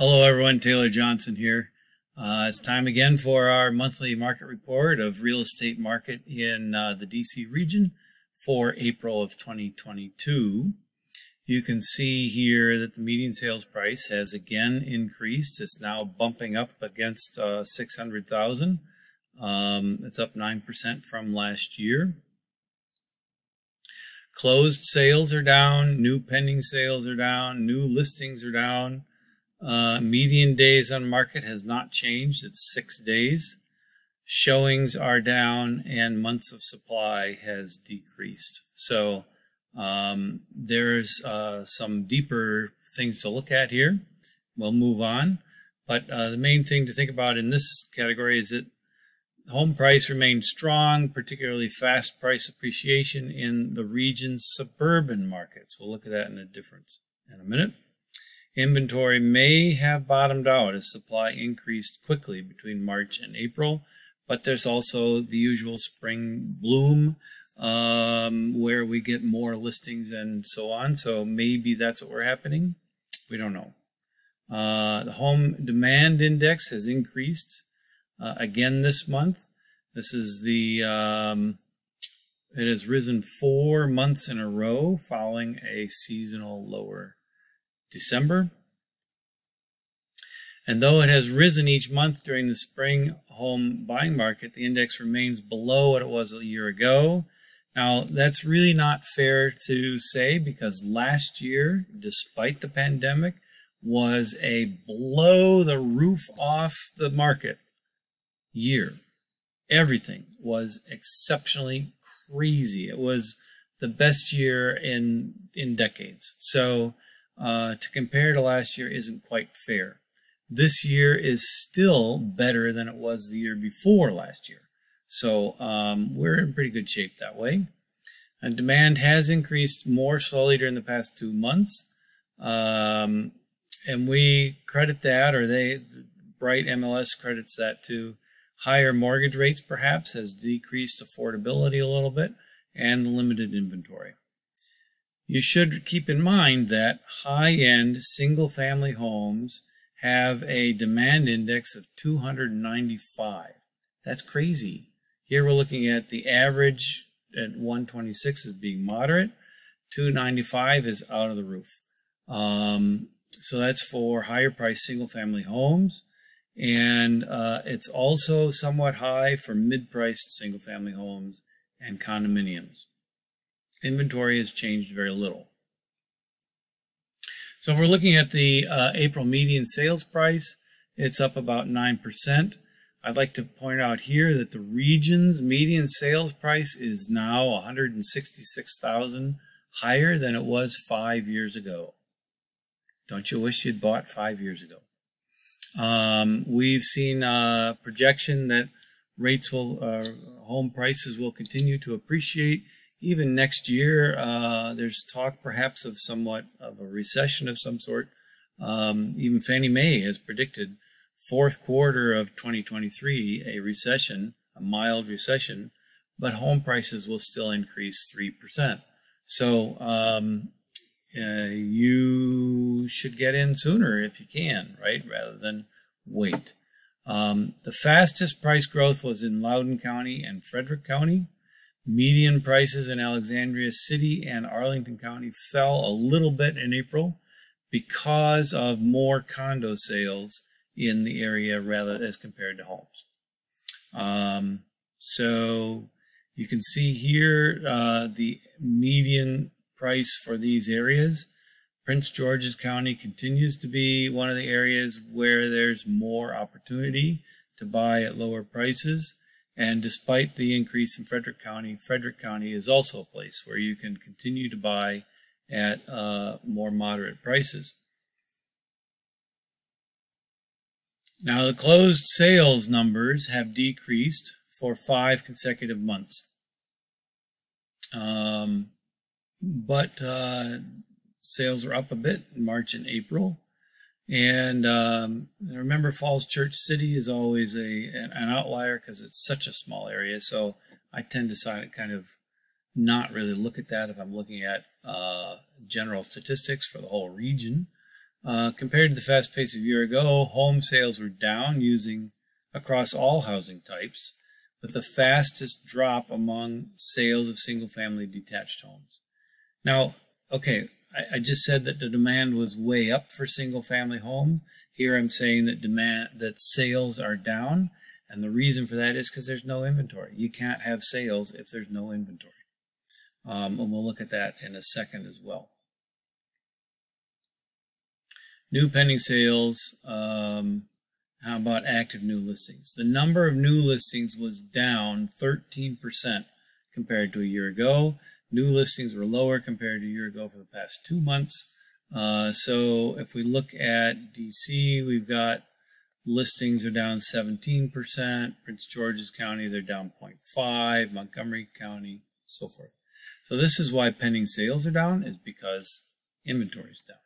Hello, everyone. Taylor Johnson here. Uh, it's time again for our monthly market report of real estate market in uh, the DC region for April of 2022. You can see here that the median sales price has again increased. It's now bumping up against uh, 600,000. Um, it's up 9% from last year. Closed sales are down, new pending sales are down, new listings are down. Uh, median days on market has not changed, it's six days. Showings are down and months of supply has decreased. So um, there's uh, some deeper things to look at here. We'll move on. But uh, the main thing to think about in this category is that home price remained strong, particularly fast price appreciation in the region's suburban markets. We'll look at that in a difference in a minute. Inventory may have bottomed out as supply increased quickly between March and April, but there's also the usual spring bloom um, where we get more listings and so on. So maybe that's what we're happening. We don't know. Uh, the home demand index has increased uh, again this month. This is the, um, it has risen four months in a row following a seasonal lower December. And though it has risen each month during the spring home buying market, the index remains below what it was a year ago. Now, that's really not fair to say because last year, despite the pandemic, was a blow the roof off the market year. Everything was exceptionally crazy. It was the best year in in decades. So uh, to compare to last year isn't quite fair. This year is still better than it was the year before last year. So um, we're in pretty good shape that way. And demand has increased more slowly during the past two months. Um, and we credit that, or they, Bright MLS credits that to higher mortgage rates perhaps has decreased affordability a little bit and limited inventory. You should keep in mind that high-end single-family homes have a demand index of 295. That's crazy. Here we're looking at the average at 126 as being moderate. 295 is out of the roof. Um, so that's for higher price single family homes. And uh, it's also somewhat high for mid-priced single family homes and condominiums. Inventory has changed very little. So if we're looking at the uh, April median sales price, it's up about 9%. I'd like to point out here that the region's median sales price is now 166,000 higher than it was five years ago. Don't you wish you'd bought five years ago? Um, we've seen a projection that rates will, uh, home prices will continue to appreciate even next year. Uh, there's talk perhaps of somewhat of a recession of some sort. Um, even Fannie Mae has predicted fourth quarter of 2023 a recession, a mild recession, but home prices will still increase 3%. So um, uh, you should get in sooner if you can, right, rather than wait. Um, the fastest price growth was in Loudoun County and Frederick County. Median prices in Alexandria City and Arlington County fell a little bit in April because of more condo sales in the area rather as compared to homes. Um, so you can see here uh, the median price for these areas. Prince George's County continues to be one of the areas where there's more opportunity to buy at lower prices. And despite the increase in Frederick County, Frederick County is also a place where you can continue to buy at uh, more moderate prices. Now, the closed sales numbers have decreased for five consecutive months. Um, but uh, sales were up a bit in March and April. And um, remember, Falls Church City is always a an, outlier because it's such a small area. So I tend to kind of not really look at that if I'm looking at uh, general statistics for the whole region. Uh, compared to the fast pace of a year ago, home sales were down using across all housing types, with the fastest drop among sales of single family detached homes. Now, okay, I, I just said that the demand was way up for single family home. Here I'm saying that demand that sales are down, and the reason for that is because there's no inventory. You can't have sales if there's no inventory. Um, and we'll look at that in a second as well. New pending sales. Um, how about active new listings? The number of new listings was down 13% compared to a year ago. New listings were lower compared to a year ago for the past two months. Uh, so if we look at DC, we've got listings are down 17%. Prince George's County, they're down 0.5. Montgomery County, so forth. So this is why pending sales are down, is because inventory is down.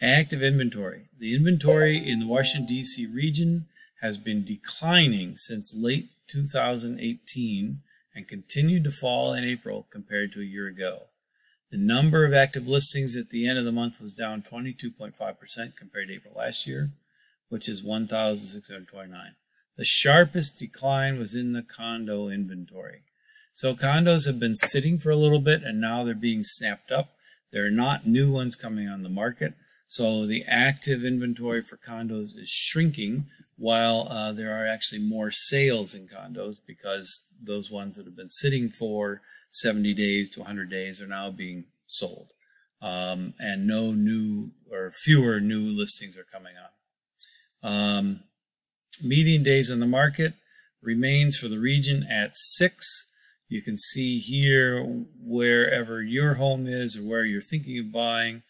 Active inventory. The inventory in the Washington, D.C. region has been declining since late 2018 and continued to fall in April compared to a year ago. The number of active listings at the end of the month was down 22.5% compared to April last year, which is 1,629. The sharpest decline was in the condo inventory. So condos have been sitting for a little bit and now they're being snapped up. There are not new ones coming on the market. So the active inventory for condos is shrinking while uh, there are actually more sales in condos because those ones that have been sitting for 70 days to 100 days are now being sold. Um, and no new or fewer new listings are coming on. Um, median days on the market remains for the region at six. You can see here wherever your home is or where you're thinking of buying,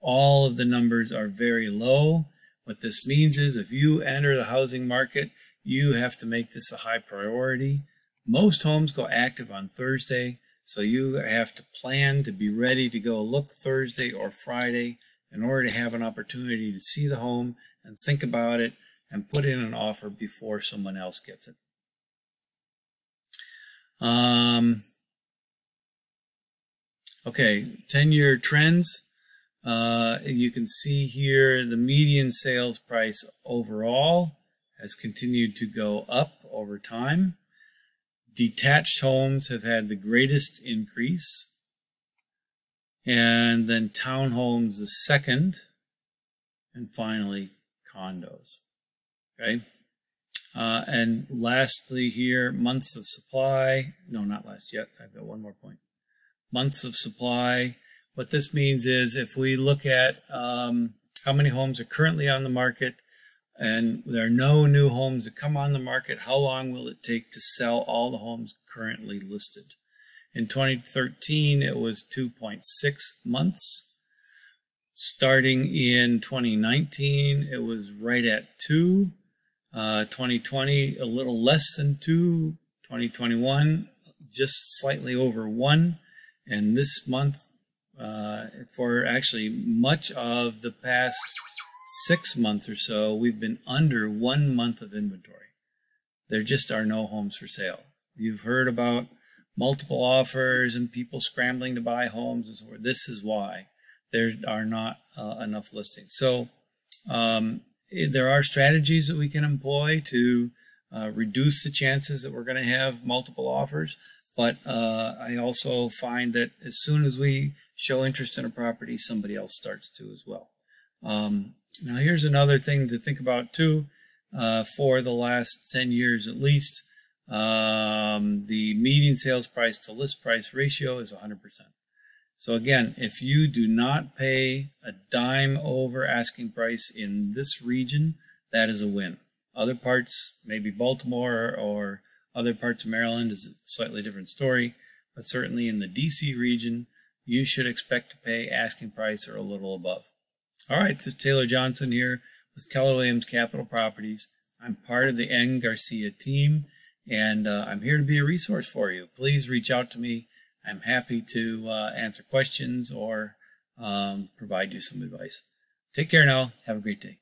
all of the numbers are very low. What this means is if you enter the housing market, you have to make this a high priority. Most homes go active on Thursday, so you have to plan to be ready to go look Thursday or Friday in order to have an opportunity to see the home and think about it and put in an offer before someone else gets it. Um, okay, 10-year trends. Uh, you can see here the median sales price overall has continued to go up over time. Detached homes have had the greatest increase. And then townhomes the second. And finally, condos. Okay. Uh, and lastly here, months of supply. No, not last yet. I've got one more point. Months of supply. What this means is if we look at um, how many homes are currently on the market and there are no new homes that come on the market, how long will it take to sell all the homes currently listed? In 2013, it was 2.6 months. Starting in 2019, it was right at 2. Uh, 2020, a little less than 2. 2021, just slightly over 1. And this month, uh, for actually much of the past six months or so, we've been under one month of inventory. There just are no homes for sale. You've heard about multiple offers and people scrambling to buy homes and so forth. This is why there are not uh, enough listings. So um, there are strategies that we can employ to uh, reduce the chances that we're going to have multiple offers. But uh, I also find that as soon as we show interest in a property, somebody else starts to as well. Um, now, here's another thing to think about too. Uh, for the last 10 years at least, um, the median sales price to list price ratio is 100%. So again, if you do not pay a dime over asking price in this region, that is a win. Other parts, maybe Baltimore or other parts of Maryland is a slightly different story, but certainly in the DC region, you should expect to pay asking price or a little above. All right, this is Taylor Johnson here with Keller Williams Capital Properties. I'm part of the Eng Garcia team, and uh, I'm here to be a resource for you. Please reach out to me. I'm happy to uh, answer questions or um, provide you some advice. Take care now. Have a great day.